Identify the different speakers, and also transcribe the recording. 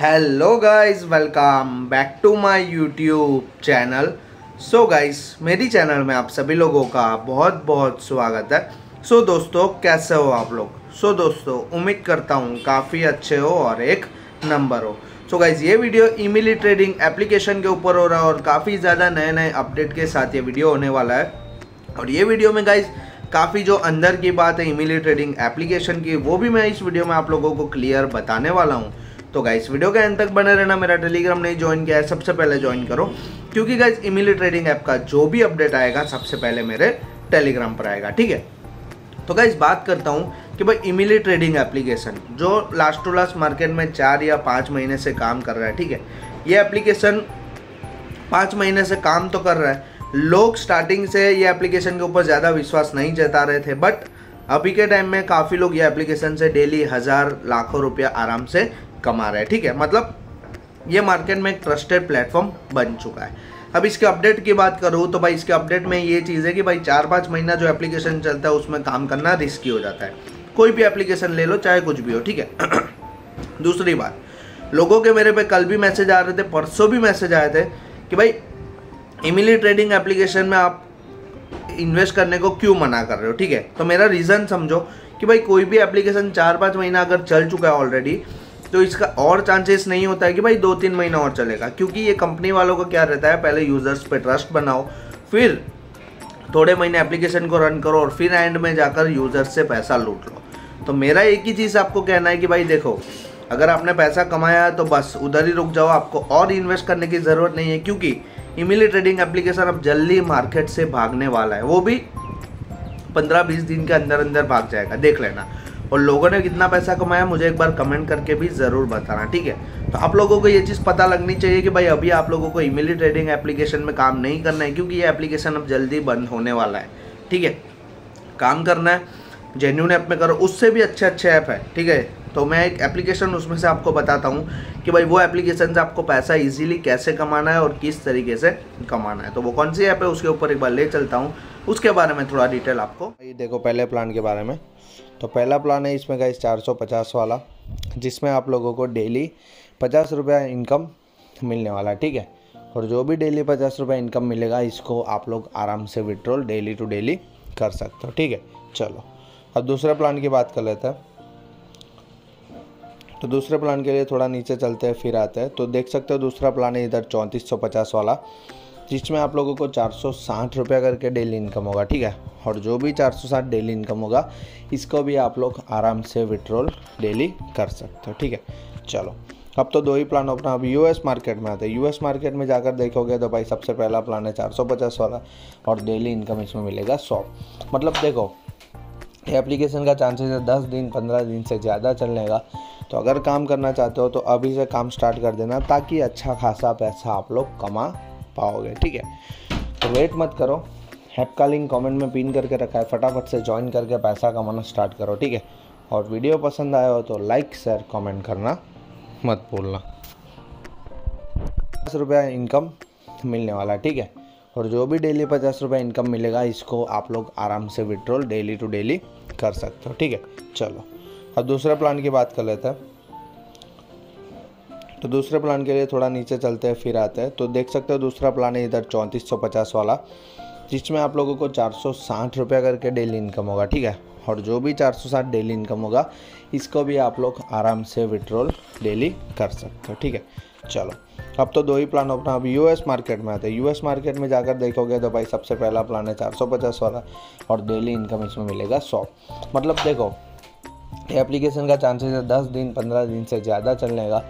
Speaker 1: Hello guys welcome back to my YouTube channel so guys मेरी channel में आप सभी लोगों का बहुत बहुत स्वागत है। सो so, दोस्तों कैसे हो आप लोग? सो so, दोस्तों उम्मीद करता हूँ काफ़ी अच्छे हो और एक नंबर हो। सो so, गाइज़ ये वीडियो ईमेली ट्रेडिंग एप्लीकेशन के ऊपर हो रहा है और काफ़ी ज़्यादा नए नए अपडेट के साथ ये वीडियो होने वाला है। और ये वीडियो में गाइज़ काफ़ी जो अंदर की बात है ईमेली ट्रेडिंग एप्लीकेशन की वो भी मैं इस वीडियो में आप लोगों को क्लियर बताने वाला हूँ। तो गाइस वीडियो के एंड तक बने रहना, मेरा टेलीग्राम नहीं ज्वाइन किया है, सबसे पहले ज्वाइन करो। क्योंकि गाइस इमिली ट्रेडिंग ऐप का जो भी अपडेट आएगा, सबसे पहले मेरे टेलीग्राम पर आएगा, ठीक है? तो गाइस बात करता हूँ कि भाई इमिली ट्रेडिंग एप्लीकेशन जो लास्ट टू लास्ट मार्केट में चार या पाँच महीने से काम कर रहा है, ठीक है? ये एप्लीकेशन पाँच महीने से काम तो कर रहा है। लोग स्टार्टिंग से ये एप्लीकेशन के ऊपर ज़्यादा विश्वास नहीं जता रहे थे बट अभी के टाइम में काफ़ी लोग ये एप्लीकेशन से डेली हज़ार, लाखों रुपया आराम से कमा रहा है, ठीक है? मतलब ये मार्केट में एक ट्रस्टेड प्लेटफॉर्म बन चुका है। अब इसके अपडेट की बात करूँ तो भाई इसके अपडेट में ये चीज़ है कि भाई चार पाँच महीना जो एप्लीकेशन चलता है, उसमें काम करना रिस्की हो जाता है। कोई भी एप्लीकेशन ले लो, चाहे कुछ भी हो, ठीक है? दूसरी बात, लोगों के मेरे पे कल भी मैसेज आ रहे थे, परसों भी मैसेज आए थे कि भाई इमिली ट्रेडिंग एप्लीकेशन में आप इन्वेस्ट करने को क्यों मना कर रहे हो, ठीक है? तो मेरा रीज़न समझो कि भाई कोई भी एप्लीकेशन चार पाँच महीना अगर चल चुका है ऑलरेडी तो इसका और चांसेस नहीं होता है कि भाई दो तीन महीना और चलेगा, क्योंकि ये कंपनी वालों का क्या रहता है, पहले यूज़र्स पे ट्रस्ट बनाओ, फिर थोड़े महीने एप्लीकेशन को रन करो और फिर एंड में जाकर यूज़र्स से पैसा लूट लो। तो मेरा एक ही चीज़ आपको कहना है कि भाई देखो, अगर आपने पैसा कमाया है तो बस उधर ही रुक जाओ, आपको और इन्वेस्ट करने की ज़रूरत नहीं है, क्योंकि इमिली ट्रेडिंग एप्लीकेशन अब जल्दी मार्केट से भागने वाला है, वो भी पंद्रह बीस दिन के अंदर अंदर भाग जाएगा, देख लेना। और लोगों ने कितना पैसा कमाया, मुझे एक बार कमेंट करके भी ज़रूर बताना, ठीक है? तो आप लोगों को ये चीज़ पता लगनी चाहिए कि भाई अभी आप लोगों को ईमेली ट्रेडिंग एप्लीकेशन में काम नहीं करना है, क्योंकि ये एप्लीकेशन अब जल्दी बंद होने वाला है, ठीक है? काम करना है जेन्यून ऐप में करो, उससे भी अच्छे अच्छे ऐप है, ठीक है? तो मैं एक एप्लीकेशन उसमें से आपको बताता हूँ कि भाई वो एप्लीकेशन से आपको पैसा इजीली कैसे कमाना है और किस तरीके से कमाना है। तो वो कौन सी ऐप है, उसके ऊपर एक बार ले चलता हूँ। उसके बारे में थोड़ा डिटेल आपको। ये देखो, पहले प्लान के बारे में। तो पहला प्लान है इसमें का चार वाला, जिसमें आप लोगों को डेली पचास रुपया इनकम मिलने वाला ठीक है? और जो भी डेली पचास इनकम मिलेगा, इसको आप लोग आराम से विड्रॉल डेली टू डेली कर सकते हो, ठीक है? चलो, अब दूसरे प्लान की बात कर लेते हैं। तो दूसरे प्लान के लिए थोड़ा नीचे चलते हैं, फिर आते हैं। तो देख सकते हो दूसरा प्लान है इधर चौंतीस सौ पचास वाला, जिसमें आप लोगों को चार सौ साठ रुपये करके डेली इनकम होगा, ठीक है? और जो भी चार सौ साठ डेली इनकम होगा, इसको भी आप लोग आराम से विड्रॉल डेली कर सकते हो, ठीक है? चलो, अब तो दो ही प्लान अपना। अब यूएस मार्केट में आते हैं। यूएस मार्केट में जाकर देखोगे तो भाई सबसे पहला प्लान है चार सौ पचास वाला, और डेली इनकम इसमें मिलेगा सौ। मतलब देखो, ये एप्लीकेशन का चांसेस है दस दिन, पंद्रह दिन से ज़्यादा चलने का। तो अगर काम करना चाहते हो तो अभी से काम स्टार्ट कर देना ताकि अच्छा खासा पैसा आप लोग कमा पाओगे, ठीक है? तो वेट मत करो। हैप का लिंक कमेंट में पिन करके रखा है। फटाफट से ज्वाइन करके पैसा कमाना स्टार्ट करो, ठीक है? और वीडियो पसंद आया हो तो लाइक शेयर कमेंट करना मत भूलना। पचास रुपया इनकम मिलने वाला है, ठीक है? और जो भी डेली पचास रुपया इनकम मिलेगा, इसको आप लोग आराम से विड्रॉल डेली टू डेली कर सकते हो, ठीक है? चलो। अब दूसरे प्लान की बात कर लेते हैं। तो दूसरे प्लान के लिए थोड़ा नीचे चलते हैं, फिर आते हैं। तो देख सकते हो दूसरा प्लान है इधर चौंतीस सौ पचास वाला, जिसमें आप लोगों को चार सौ साठ रुपये करके डेली इनकम होगा, ठीक है? और जो भी चार सौ साठ डेली इनकम होगा, इसको भी आप लोग आराम से विड्रॉल डेली कर सकते हो, ठीक है? चलो, अब तो दो ही प्लान अपना अब यूएस मार्केट में आते हैं। यूएस मार्केट में जाकर देखोगे तो भाई सबसे पहला प्लान है चार सौ पचास वाला, और डेली इनकम इसमें मिलेगा सौ। मतलब देखो एप्लीकेशन का चांसेस है दस दिन पंद्रह दिन से ज़्यादा चलने का।